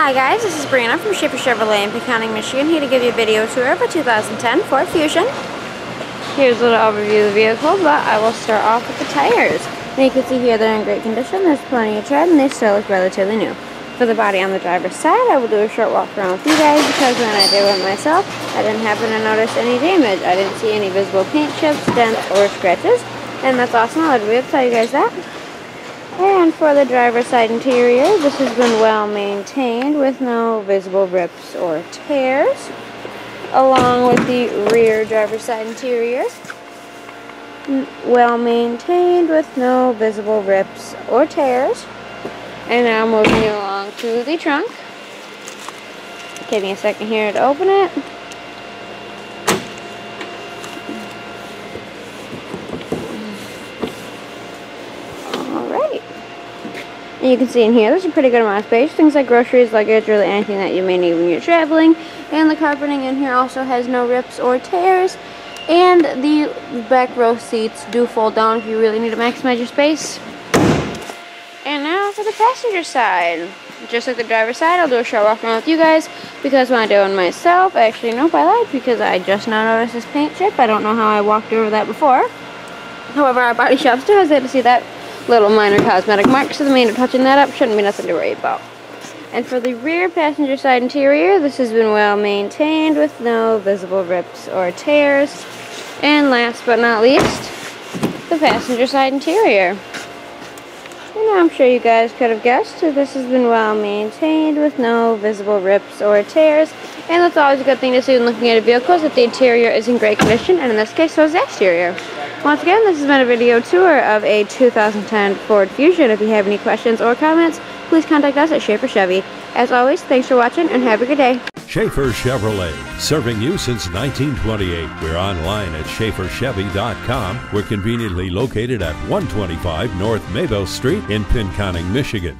Hi guys, this is Brianna from Schafer Chevrolet in Pinconning, Michigan, here to give you a video tour of a 2010 Ford Fusion. Here's a little overview of the vehicle, but I will start off with the tires. And you can see here they're in great condition, there's plenty of tread, and they still look relatively new. For the body on the driver's side, I will do a short walk around with you guys because when I did it myself, I didn't happen to notice any damage. I didn't see any visible paint chips, dents, or scratches, and that's awesome. I'll be able to tell you guys that. And for the driver's side interior, this has been well maintained with no visible rips or tears. Along with the rear driver's side interior, well maintained with no visible rips or tears. And now moving along to the trunk. Give me a second here to open it. And you can see in here, there's a pretty good amount of space. Things like groceries, luggage, really anything that you may need when you're traveling. And the carpeting in here also has no rips or tears. And the back row seats do fold down if you really need to maximize your space. And now for the passenger side. Just like the driver's side, I'll do a short walk around with you guys because when I do it myself, actually nope, I lied because I just now noticed this paint chip. I don't know how I walked over that before. However, our body shop still has yet to see that little minor cosmetic marks so the main of touching that up shouldn't be nothing to worry about. And for the rear passenger side interior, this has been well maintained with no visible rips or tears. And last but not least, the passenger side interior. And I'm sure you guys could have guessed that this has been well maintained with no visible rips or tears. And that's always a good thing to see when looking at a vehicle is that the interior is in great condition, and in this case, so is the exterior. Once again, this has been a video tour of a 2010 Ford Fusion. If you have any questions or comments, please contact us at Schafer Chevy. As always, thanks for watching and have a good day. Schafer Chevrolet, serving you since 1928. We're online at schaferchevy.com. We're conveniently located at 125 North Mable Street in Pinconning, Michigan.